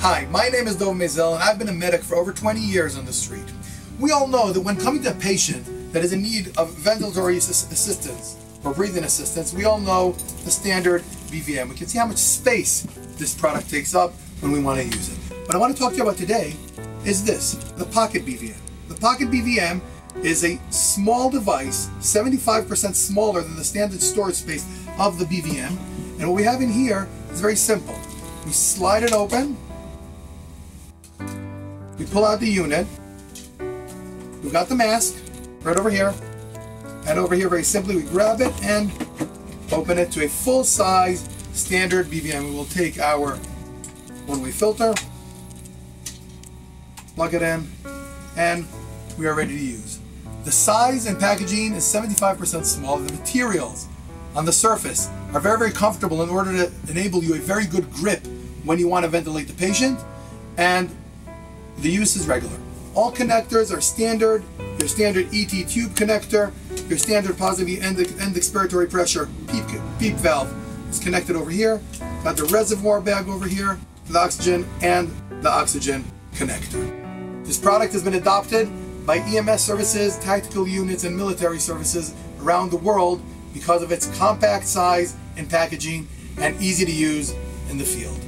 Hi, my name is Dov Mazel and I've been a medic for over 20 years on the street. We all know that when coming to a patient that is in need of ventilatory assistance or breathing assistance, we all know the standard BVM. We can see how much space this product takes up when we want to use it. What I want to talk to you about today is this, the Pocket BVM. The Pocket BVM is a small device, 75% smaller than the standard storage space of the BVM. And what we have in here is very simple. We slide it open, pull out the unit, we've got the mask right over here, and over here very simply we grab it and open it to a full-size standard BVM. We will take our one-way filter, plug it in, and we are ready to use. The size and packaging is 75% smaller. The materials on the surface are very, very comfortable in order to enable you a very good grip when you want to ventilate the patient, and the use is regular. All connectors are standard, your standard ET tube connector, your standard positive end, end expiratory pressure PEEP, PEEP valve is connected over here, got the reservoir bag over here, the oxygen, and the oxygen connector. This product has been adopted by EMS services, tactical units, and military services around the world because of its compact size and packaging and easy to use in the field.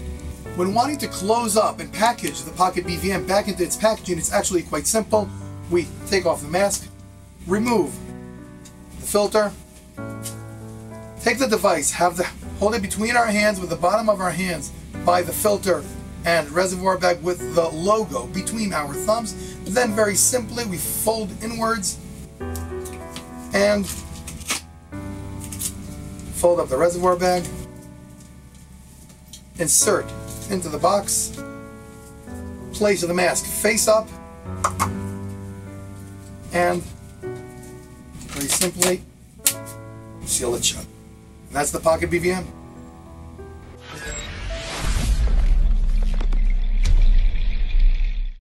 When wanting to close up and package the Pocket BVM back into its packaging, it's actually quite simple. We take off the mask, remove the filter, take the device, have the hold it between our hands with the bottom of our hands by the filter and reservoir bag with the logo between our thumbs. then very simply we fold inwards and fold up the reservoir bag, insert into the box, place of the mask face up, and very simply seal it shut. And that's the Pocket BVM.